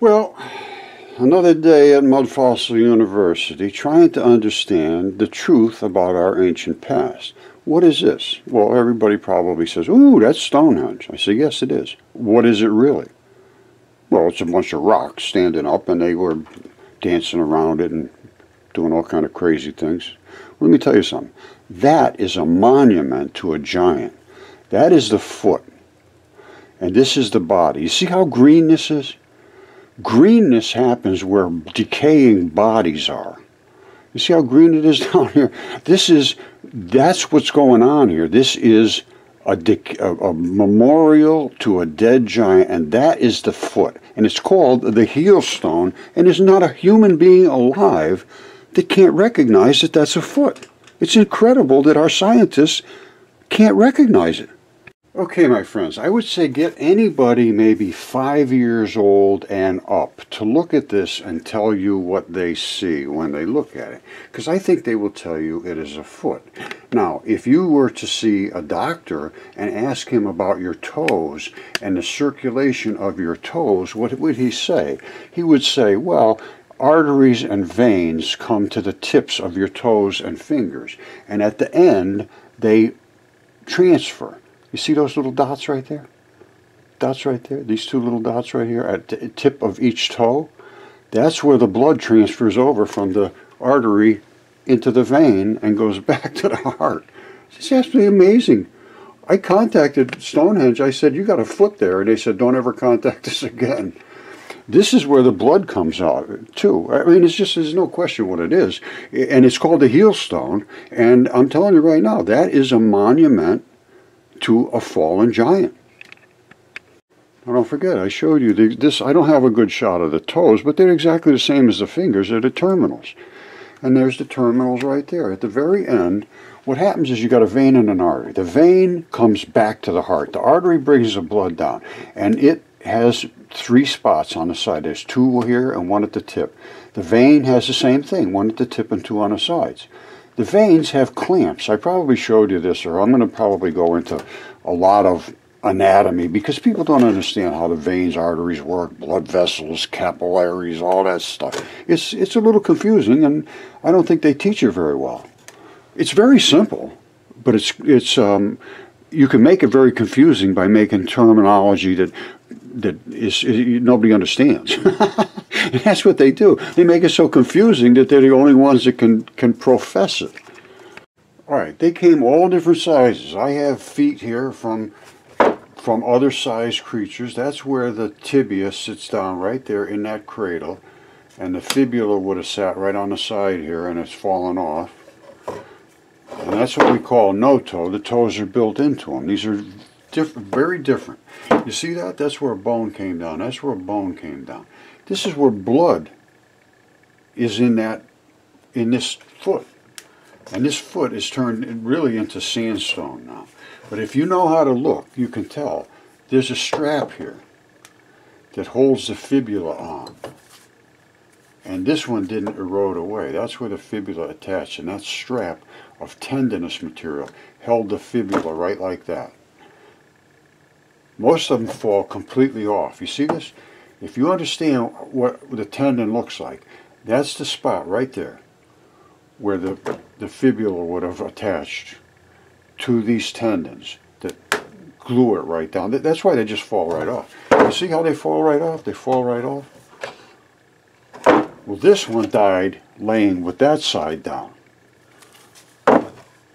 Well, another day at Mudfossil University trying to understand the truth about our ancient past. What is this? Well, everybody probably says, ooh, that's Stonehenge. I say, yes, it is. What is it really? Well, it's a bunch of rocks standing up and they were dancing around it and doing all kind of crazy things. Let me tell you something. That is a monument to a giant. That is the foot. And this is the body. You see how green this is? Greenness happens where decaying bodies are. You see how green it is down here? This is, that's what's going on here. This is a, a, a, memorial to a dead giant, and that is the foot. And it's called the heel stone, and there's not a human being alive that can't recognize that that's a foot. It's incredible that our scientists can't recognize it. Okay, my friends, I would say get anybody maybe five years old and up to look at this and tell you what they see when they look at it. Because I think they will tell you it is a foot. Now, if you were to see a doctor and ask him about your toes and the circulation of your toes, what would he say? He would say, well, arteries and veins come to the tips of your toes and fingers. And at the end, they transfer. You see those little dots right there? Dots right there? These two little dots right here at the tip of each toe? That's where the blood transfers over from the artery into the vein and goes back to the heart. It's absolutely amazing. I contacted Stonehenge. I said, you got a foot there. And they said, don't ever contact us again. This is where the blood comes out, too. I mean, it's just, there's no question what it is. And it's called the heel stone. And I'm telling you right now, that is a monument to a fallen giant. Now don't forget, I showed you the, this. I don't have a good shot of the toes, but they're exactly the same as the fingers. They're the terminals. And there's the terminals right there. At the very end, what happens is you got a vein and an artery. The vein comes back to the heart. The artery brings the blood down, and it has three spots on the side. There's two here and one at the tip. The vein has the same thing, one at the tip and two on the sides. The veins have clamps. I probably showed you this, or I'm going to probably go into a lot of anatomy because people don't understand how the veins, arteries work, blood vessels, capillaries, all that stuff. It's, it's a little confusing, and I don't think they teach it very well. It's very simple, but it's, it's, um, you can make it very confusing by making terminology that that is, is nobody understands. that's what they do. They make it so confusing that they're the only ones that can can profess it. All right, they came all different sizes. I have feet here from from other sized creatures. That's where the tibia sits down right there in that cradle. And the fibula would have sat right on the side here and it's fallen off. And that's what we call no toe. The toes are built into them. These are different, very different. You see that? That's where a bone came down. That's where a bone came down. This is where blood is in that, in this foot. And this foot is turned really into sandstone now. But if you know how to look, you can tell there's a strap here that holds the fibula on. And this one didn't erode away. That's where the fibula attached. And that strap of tendinous material held the fibula right like that. Most of them fall completely off. You see this? If you understand what the tendon looks like, that's the spot right there where the, the fibula would have attached to these tendons that glue it right down. That's why they just fall right off. You see how they fall right off? They fall right off. Well, this one died laying with that side down.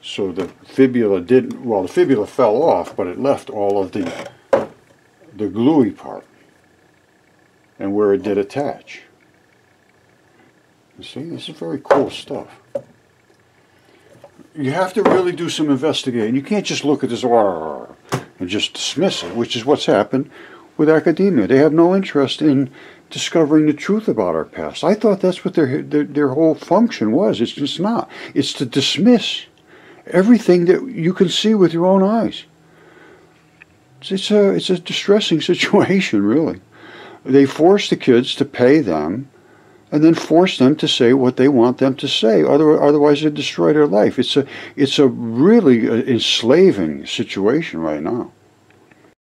So the fibula didn't, well, the fibula fell off, but it left all of the the gluey part and where it did attach. You see, this is very cool stuff. You have to really do some investigating. You can't just look at this and just dismiss it, which is what's happened with academia. They have no interest in discovering the truth about our past. I thought that's what their, their, their whole function was. It's just not. It's to dismiss everything that you can see with your own eyes it's a it's a distressing situation, really. They force the kids to pay them, and then force them to say what they want them to say. Otherwise, they destroy their life. It's a it's a really uh, enslaving situation right now.